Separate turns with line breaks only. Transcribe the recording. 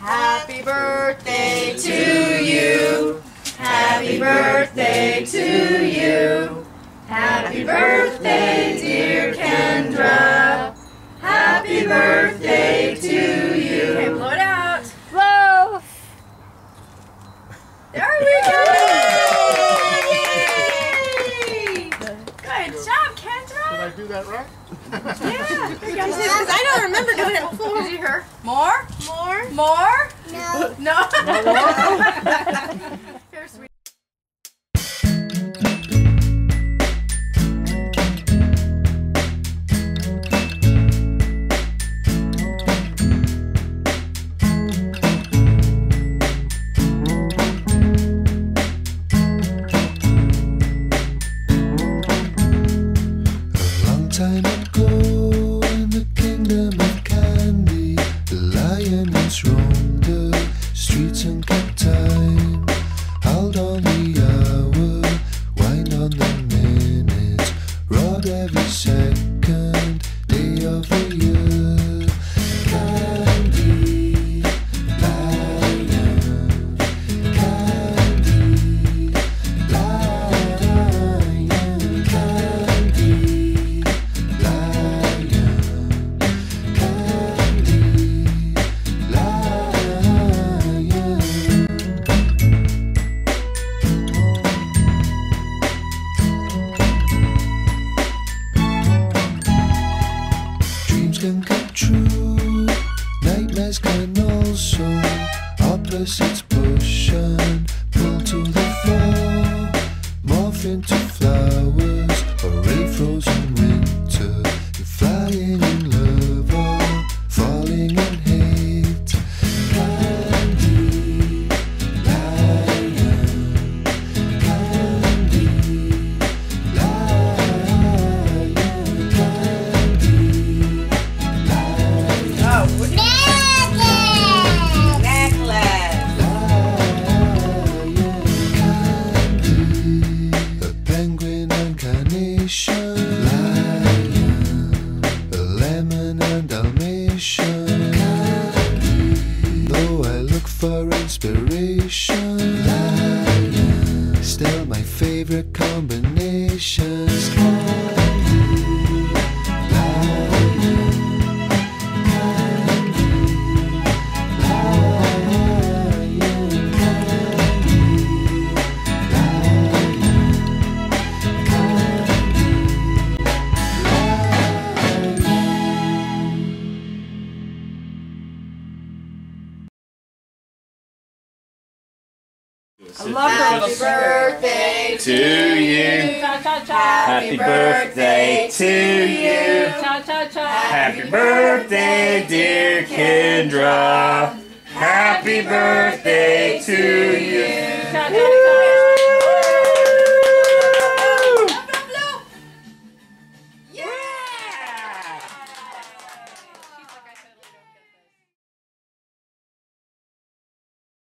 Happy birthday to you. Happy birthday to you. Happy birthday, dear Kendra. Happy birthday to you. Okay, blow it out.
Whoa!
There we go. Yay! Good job, Kendra.
Did I do that right?
Yeah.
Because I don't remember doing it before.
Did you hear? More?
More?
More?
No.
No. Here,
the lioness roamed can come true, nightmares can also. Opposites push and lion, still my favorite combinations.
Happy birthday
To you.
Cha cha cha.
Happy birthday to you.
Cha cha cha.
Happy birthday, dear Kendra. Happy birthday to